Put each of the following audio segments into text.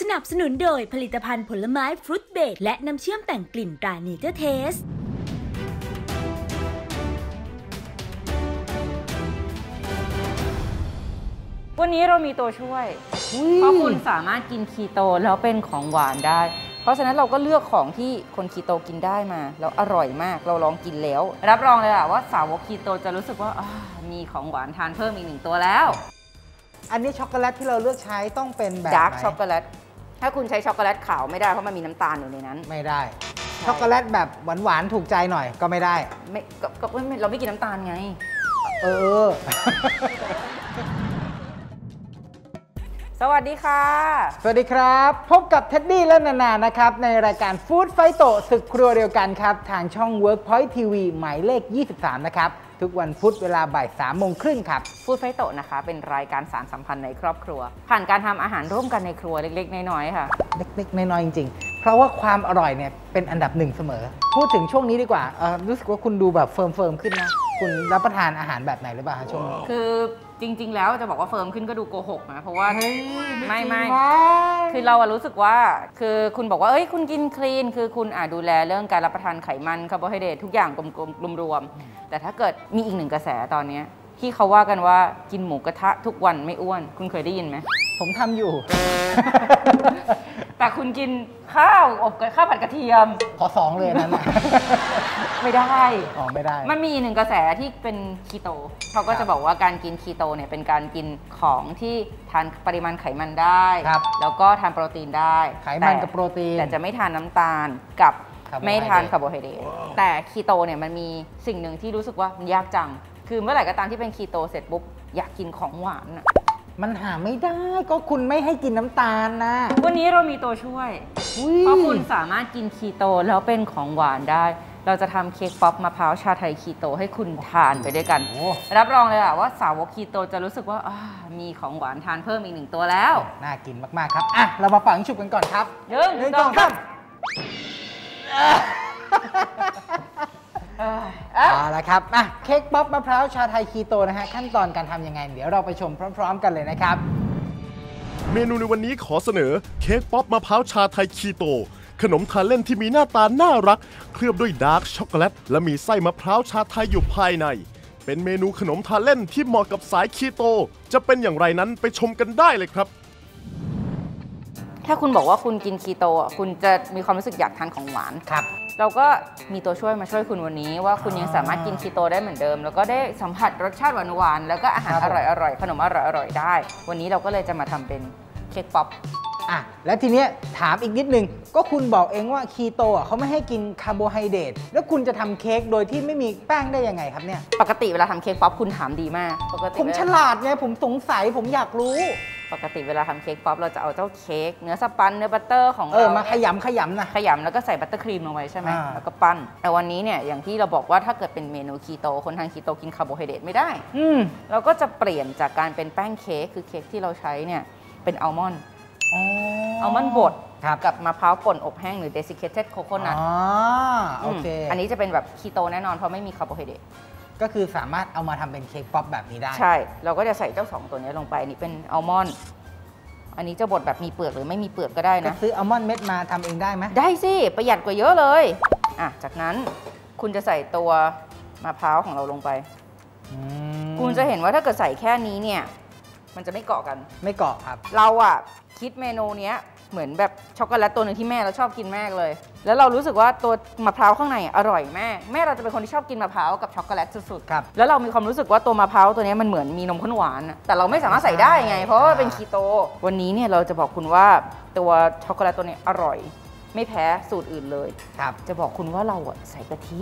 สนับสนุนโดยผลิตภัณฑ์ผลไม้ fruit spread และน้ำเชื่อมแต่งกลิ่นตราเนเจอร์เทสวันนี้เรามีตัวช่วย เพราะคุณสามารถกินคีโตแล้วเป็นของหวานได้ เพราะฉะนั้นเราก็เลือกของที่คนคีโตกินได้มาแล้วอร่อยมากเราลองกินแล้ว รับรองเลยอะว่าสาวกคีโตจะรู้สึกว่าอามีของหวานทานเพิ่มอีกหนึ่งตัวแล้ว อันนี้ช็อกโกแลตที่เราเลือกใช้ต้องเป็นแบบ dark ไหนช็อกโกแลต ถ้าคุณใช้ช็อกโกแลตขาวไม่ได้เพราะมันมีน้ำตาลอยู่ในนั้น ไม่ได้ ช็อกโกแลตแบบหวานๆถูกใจหน่อยก็ไม่ได้ ไม่ก็ก็ไม่เราไม่กินน้ำตาลไง เออ สวัสดีค่ะ สวัสดีครับ พบกับเท็ดดี้และนานานะครับ ในรายการฟู้ดไฟโตศึกครัวเดียวกันครับ ทางช่อง Workpoint TV หมายเลข 23 นะครับ ทุกวันพุธเวลาบ่าย3โมงครึ่งครับ Food Fighto นะคะ เป็นรายการสานสัมพันธ์ในครอบครัว ผ่านการทำอาหารร่วมกันในครัวเล็กๆ น้อยๆค่ะ เล็กๆ น้อยๆ จริงๆเพ ราะว่าความอร่อยเนี่ยเป็นอันดับหนึ่งเสมอ พูดถึงช่วงนี้ดีกว่าเอ่อรู้สึกว่าคุณดูแบบเฟิร์มๆขึ้นนะ คุณรับประทานอาหารแบบไหนหรือเปล่าคะช่วงนี้ คือจริง ๆ แล้วจะบอกว่าเฟิร์มขึ้นก็ดูโกหกนะเพราะว่าเฮ้ยไม่ไม่จริงวะคือเราอะรู้สึกว่าคือคุณบอกว่าเอ้ยคุณกินคลีน คือคุณอาจดูแลเรื่องการรับประทานไขมันคาร์โบไฮเดรตทุกอย่างกลมๆรวมๆแต่ถ้าเกิดมีอีกหนึ่งกระแสตอนเนี้ยที่เขาว่ากันว่ากินหมูกระทะทุกวันไม่อ้วน คุณเคยได้ยินไหม ผมทำอยู่ แต่คุณกินข้าวอบกับข้าวผัดกระเทียม ขอสองเลยนั้นน่ะ ไม่ได้ อ๋อไม่ได้ มันมีอีกหนึ่งกระแสที่เป็นคีโตเขาก็จะบอกว่าการกินคีโตเนี่ยเป็นการกินของที่ทานปริมาณไขมันได้ ครับแล้วก็ทานโปรตีนได้ไขมันแต่กับโปรตีนแต่จะไม่ทานน้ำตาลกับคาร์โบไฮเดรต ไม่ทานคาร์โบไฮเดรตแต่คีโตเนี่ยมันมีสิ่งหนึ่งที่รู้สึกว่ามันยากจัง คือเมื่อไหร่ก็ตามที่เป็นคีโตเสร็จปุ๊บอยากกินของหวานอะ มันหาไม่ได้ก็คุณไม่ให้กินน้ำตาลนะ วันนี้เรามีตัวช่วยอุ๊ยเพราะคุณสามารถกินคีโตแล้วเป็นของหวานได้ เราจะทำเค้กป๊อปมะพร้าวชาไทยคีโตให้คุณทานไปด้วยกันโอ้รับรองเลยอะว่าสาวกคีโตจะรู้สึกว่าอามีของหวานทานเพิ่มอีกหนึ่งตัวแล้ว น่ากินมาก ๆ ครับ อะ เรามายิงฉุบกันก่อนครับหนึ่งหนึ่งสสอองงสาสามมเอ้ยอะ เอาละครับอะเค้กป๊อปมะพร้าวชาไทยคีโตนะฮะขั้นตอนการทำยังไง เดี๋ยวเราไปชมพร้อม ๆ กันเลยนะครับ เมนูในวันนี้ขอเสนอเค้กป๊อปมะพร้าวชาไทยคีโต ขนมทานเล่นที่มีหน้าตาน่ารัก เคลือบด้วยดาร์กช็อกโกแลตและมีไส้มะพร้าวชาไทยอยู่ภายใน เป็นเมนูขนมทานเล่นที่เหมาะกับสายคีโต จะเป็นอย่างไรนั้นไปชมกันได้เลยครับถ้าคุณบอกว่าคุณกินคีโตอะคุณจะมีความรู้สึกอยากทานของหวาน ครับ เราก็มีตัวช่วยมาช่วยคุณวันนี้ ว่าคุณยังสามารถกินคีโตได้เหมือนเดิม แล้วก็ได้สัมผัสรสชาติหวานๆแล้วก็อาหารอร่อยๆครับผมขนมอร่อยๆได้ วันนี้เราก็เลยจะมาทำเป็นเค้กป๊อปอะแล้วทีเนี้ยถามอีกนิดนึง ก็คุณบอกเองว่าคีโตอะเขาไม่ให้กินคาร์โบไฮเดรตแล้วคุณจะทำเค้กโดยที่ไม่มีแป้งได้ยังไงครับเนี่ย ปกติเวลาทำเค้กป๊อปคุณถามดีมากปกติผมเวฉลาลาดไงผมสงสัยผมอยากรู้ ปกติเวลาทำเค้กป๊อปเราจะเอาเจ้าเค้กเนื้อ sponge เนื้อ butter ของเออเรามาขเนี่ยขยำขยำนะขยำแล้วก็ใส่ buttercream ลงไปใช่ไหมอ่าแล้วก็ปั้น แต่วันนี้เนี่ยอย่างที่เราบอกว่าถ้าเกิดเป็นเมนูคีโตคนทานคีโตกินคาร์โบไฮเดรตไม่ได้อืมเราก็จะเปลี่ยนจากการเป็นแป้งเค้กคือเค้กที่เราใช้เนี่ยเป็นอัลมอนด์อ๋ออัลมอนด์บดครับกับมะพร้าวป่นอบแห้งหรือ desiccated coconut อ๋อโอเคอันนี้จะเป็นแบบคีโตแน่นอนเพราะไม่มีคาร์โบไฮเดรต ก็คือสามารถเอามาทำเป็นเค้กป๊อปแบบนี้ได้ ใช่ เราก็จะใส่เจ้าสองตัวนี้ลงไปอันนี้เป็นอัลมอนด์อันนี้จะบดแบบมีเปลือกหรือไม่มีเปลือกก็ได้ก็นะซื้ออัลมอนด์เม็ดมาทำเองได้ไหมได้สิ ประหยัดกว่าเยอะเลยอะจากนั้นคุณจะใส่ตัวมะพร้าวของเราลงไปอืมคุณจะเห็นว่าถ้าเกิดใส่แค่นี้เนี่ย มันจะไม่เกาะกัน ไม่เกาะครับ เราอะคิดเมนูเนี้ย เหมือนแบบช็อกโกแลตตัวหนึ่งที่แม่เราชอบกินมากเลย แล้วเรารู้สึกว่าตัวมะพร้าวข้างในอะอร่อยมากแม่เราจะเป็นคนที่ชอบกินมะพร้าวกับช็อกโกแลตสุดๆครับแล้วเรามีความรู้สึกว่าตัวมะพร้าวตัวเนี้ยมันเหมือนมีนมข้นหวานอะแต่เราไม่สามารถใส่ได้ไง เพราะว่าเป็นคีโต วันนี้เนี่ยเราจะบอกคุณว่าตัวช็อกโกแลตตัวเนี้ยอร่อย ไม่แพ้สูตรอื่นเลยครับจะบอกคุณว่าเราอะใส่กะทิ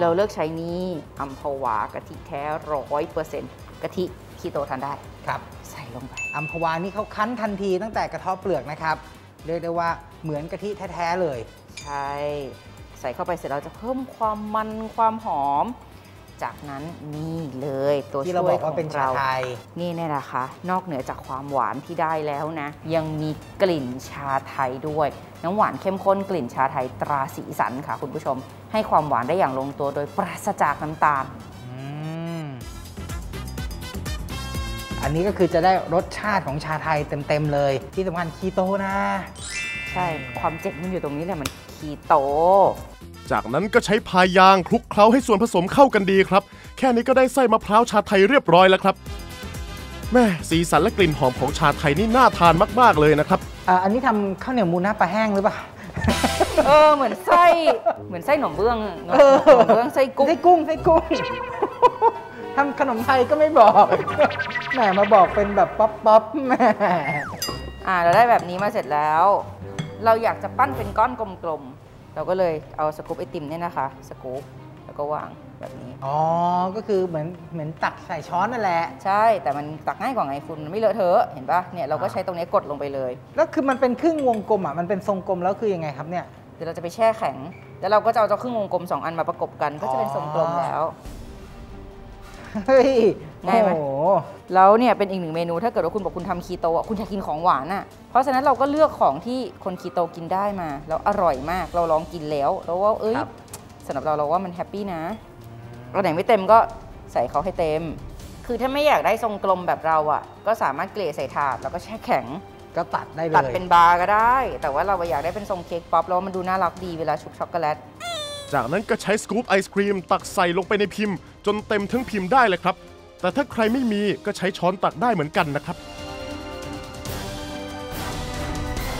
เราเลือกใช้นี่อัมพวากะทิแท้ร้อยเปอร์เซ็นต์ะทิ คีโตทานได้ครับใส่ลงไปอัมพวานี่เขาคั้นทันทีตั้งแต่กระเทาะเปลือกนะครับเรียกได้ว่าเหมือนกะทิแท้ๆเลย ใช่ ใส่เข้าไปเสร็จเราจะเพิ่มความมันความหอม จากนั้นนี่เลยตัวที่ช่เราวบยอกขว่าองเป็นชาเราไทยนี่เนี่ยนะคะ นอกเหนือจากความหวานที่ได้แล้วนะ ยังมีกลิ่นชาไทยด้วย น้ำหวานเข้มข้นกลิ่นชาไทยตราสีสันค่ะคุณผู้ชม ให้ความหวานได้อย่างลงตัวโดยปราศจากน้ำตาล อันนี้ก็คือจะได้รสชาติของชาไทยเต็ม ๆ เลย ที่สำคัญคีโตนะ ใช่ ความเจ๋งมันอยู่ตรงนี้แหละมันคีโต จากนั้นก็ใช้พายางคลุกเคล้าให้ส่วนผสมเข้ากันดีครับ แค่นี้ก็ได้ไส้มะพร้าวชาไทยเรียบร้อยแล้วครับแม่สีสันและกลิ่นหอมของชาไทยนี่น่าทานมาก ๆ เลยนะครับอ่าอันนี้ทำข้าวเหนียวมูน่าปลาแห้งหรือเปล่า เออเหมือนไส้เหมือนไส้หนมเบื้องหนมเออหนมเบื้องไส้กุ้ง ไส้กุ้งไส้กุ้ง ทำขนมไทยก็ไม่บอก แหมมาบอกเป็นแบบป๊อปป๊อปแหมอ่าเราได้แบบนี้มาเสร็จแล้ว เราอยากจะปั้นเป็นก้อนกลมๆ เราก็เลยเอาสกู๊ปไอติมเนี่ยนะคะ สกู๊ปแล้วก็วางแบบนี้ อ๋อ ก็คือเหมือนเหมือนตักใส่ช้อนนั่นแหละ ใช่ แต่มันตักง่ายกว่าไงคุณมันไม่เลอะเทอะ เห็นปะเนี่ยเราก็ใช้ตรงนี้กดลงไปเลย แล้วคือมันเป็นครึ่งวงกลมอะ มันเป็นทรงกลมแล้วคือยังไงครับเนี่ย เดี๋ยวเราจะไปแช่แข็ง แล้วเราก็จะเอาเจ้าครึ่งวงกลมสองอันมาประกบกัน ก็จะเป็นทรงกลมแล้ว เฮ้ยง่ายไหม โอ้โหแล้วเนี่ยเป็นอีกหนึ่งเมนูถ้าเกิดว่าคุณบอกคุณทำคีโตอะคุณอยากกินของหวานอะ เพราะฉะนั้นเราก็เลือกของที่คนคีโตกินได้มา แล้วอร่อยมากเราลองกินแล้วแล้วว่าเอ้ยครับ สำหรับเราเราว่ามันแฮปปี้นะอันไหนไม่เต็มก็ใส่เขาให้เต็ม คือถ้าไม่อยากได้ทรงกลมแบบเราอะ ก็สามารถเกลี่ยใส่ถาดแล้วก็แช่แข็ง ก็ตัดได้เลยตัดเป็นบาร์ก็ได้ แต่ว่าเราอยากได้เป็นทรงเค้กป๊อปแล้วมันดูน่ารักดีเวลาชุบช็อกโกแลต จากนั้นก็ใช้สกู๊ปไอศครีมตักใส่ลงไปในพิมพ์ จนเต็มทั้งพิมพ์ได้เลยครับ แต่ถ้าใครไม่มีก็ใช้ช้อนตักได้เหมือนกันนะครับ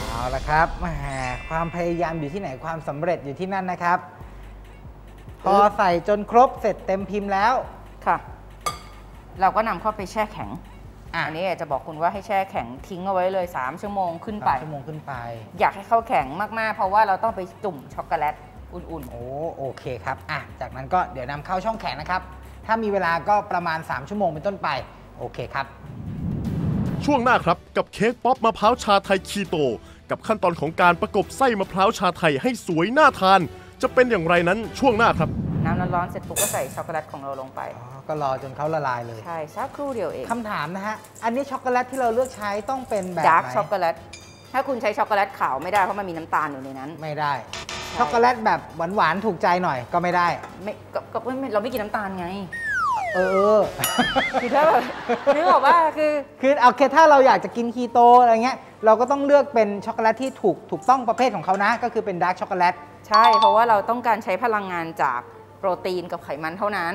เอาละครับแหมความพยายามอยู่ที่ไหนความสำเร็จอยู่ที่นั่นนะครับ พอใส่จนครบเสร็จเต็มพิมพ์แล้ว ค่ะ เราก็นำเข้าไปแช่แข็ง อะ อันนี้อยากจะบอกคุณว่าให้แช่แข็งทิ้งเอาไว้เลย 3 ชั่วโมงขึ้นไป สามชั่วโมงขึ้นไป อยากให้เข้าแข็งมากๆ เพราะว่าเราต้องไปจุ่มช็อกโกแลต อุ่นโอ้โอเคครับอะจากนั้นก็เดี๋ยวนำเข้าช่องแข็งนะครับ ถ้ามีเวลาก็ประมาณ 3 ชั่วโมงเป็นต้นไป โอเคครับ ช่วงหน้าครับกับเค้กป๊อปมะพร้าวชาไทยคีโต กับขั้นตอนของการประกบไส้มะพร้าวชาไทยให้สวยน่าทาน จะเป็นอย่างไรนั้นช่วงหน้าครับๆน้ำร้อนๆเสร็จปุ๊บก็ใส่ช็อกโกแลตของเราลงไป อ๋อก็รอจนเขาละลายเลยใช่สักครู่เดียวเองคำถามนะฮะ อันนี้ช็อกโกแลตที่เราเลือกใช้ต้องเป็นแบบไหนดาร์กช็อกโกแลตถ้าคุณใช้ช็อกโกแลตขาวไม่ได้เพราะมันมีน้ำตาลอยู่ในนั้น ไม่ได้ ช็อกโกแลตแบบหวานๆถูกใจหน่อยก็ไม่ได้ไม่ก็ก็ไม่ไม่เราไม่กินน้ำตาลไงเออเออ คือถ้าแบบนึกออกว่าคือ คือเอาแค่ถ้าเราอยากจะกินคีโตอะไรเงี้ยเราก็ต้องเลือกเป็นช็อกโกแลตที่ถูกถูกต้องประเภทของเขานะ ก็คือเป็นดาร์กช็อกโกแลตใช่ เพราะว่าเราต้องการใช้พลังงานจากโปรตีนกับไขมันเท่านั้น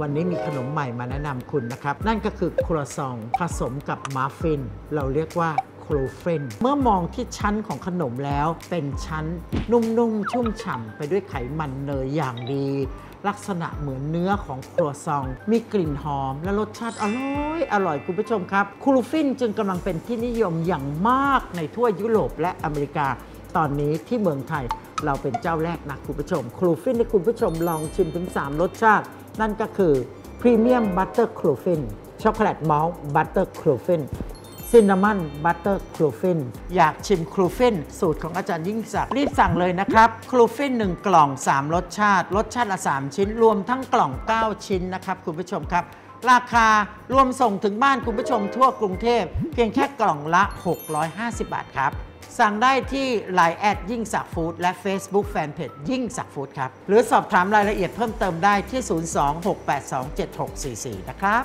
วันนี้มีขนมใหม่มาแนะนำคุณนะครับ นั่นก็คือครัวซองผสมกับมัฟฟิน เราเรียกว่า ครูฟินเมื่อมองที่ชั้นของขนมแล้วเป็นชั้นนุ่มๆ ชุ่มฉ่ำไปด้วยไขมันเนยอย่างดี ลักษณะเหมือนเนื้อของครัวซอง มีกลิ่นหอมและรสชาติอร่อยอร่อยคุณผู้ชมครับครูฟินจึงกำลังเป็นที่นิยมอย่างมากในทั่วยุโรปและอเมริกา ตอนนี้ที่เมืองไทยเราเป็นเจ้าแรกนะคุณผู้ชม cruffin ให้คุณผู้ชมลองชิมถึง 3 รสชาติ นั่นก็คือ premium butter cruffin chocolate malt butter cruffin cinnamon butter cruffin อยากชิม cruffin สูตรของอาจารย์ยิ่งศักดิ์รีบสั่งเลยนะครับ cruffin 1 กล่อง 3 รสชาติ รสชาติละ 3 ชิ้น รวมทั้งกล่อง 9 ชิ้นนะครับคุณผู้ชมครับ ราคารวมส่งถึงบ้านคุณผู้ชมทั่วกรุงเทพ เพียงแค่กล่องละ 650 บาทครับสั่งได้ที่ Line แอดยิ่งสักฟู้ดและ Facebook Fanpage ยิ่งสักฟู้ดครับ หรือสอบถามรายละเอียดเพิ่มเติมได้ที่ 026827644 นะครับ